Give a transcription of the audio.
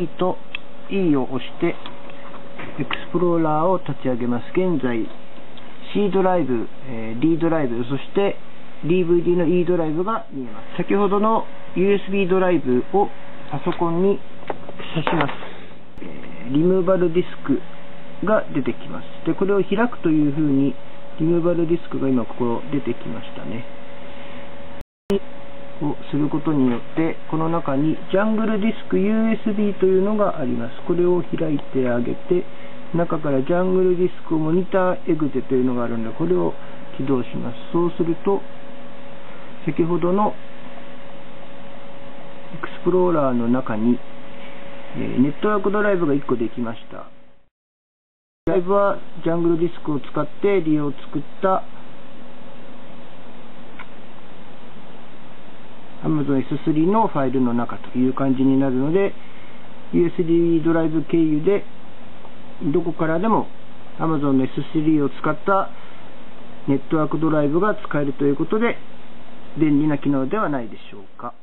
E と E を押して、エクスプローラーを立ち上げます。現在、C ドライブ、え、D ドライブ、そして DVD の E ドライブが見えます。先ほどの USB ドライブをパソコンに挿します。リムーバルディスクが出てきます。で、これを開くというふうに、リムーバルディスクが今ここ出てきましたね。することによって、この中にジャングルディスク USB というのがあります。これを開いてあげて、中からジャングルディスクモニターエグゼというのがあるので、これを起動します。そうすると、先ほどのエクスプローラーの中に、えネットワークドライブが1個できました。ドライブはジャングルディスクを使って利用を作った Amazon S3 のファイルの中という感じになるので USB ドライブ経由でどこからでも Amazon の S3 を使ったネットワークドライブが使えるということで便利な機能ではないでしょうか。